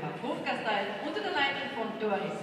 Bad Hofgastein unter der Leitung von Doris.